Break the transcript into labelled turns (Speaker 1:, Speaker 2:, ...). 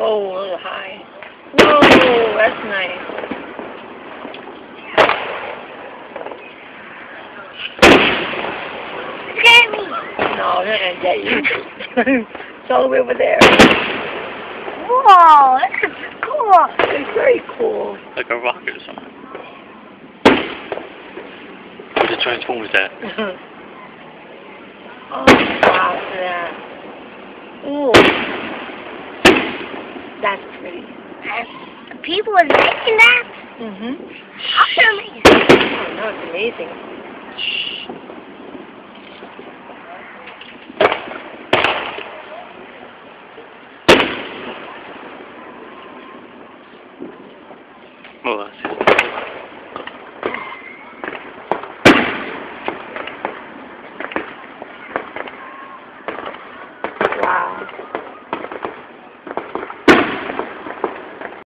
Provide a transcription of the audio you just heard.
Speaker 1: Oh, that's nice.
Speaker 2: Scare me.
Speaker 1: No, they're not gonna get you. it's all the way over there.
Speaker 2: Whoa, this is cool.
Speaker 1: It's very cool.
Speaker 3: Like a rocket or something. The Transformers there.
Speaker 1: oh, wow, that. Ooh me.
Speaker 2: And people are making that?
Speaker 1: Mm-hmm.
Speaker 2: Awesome.
Speaker 1: Oh, no, it's amazing.
Speaker 3: Hold on. Wow.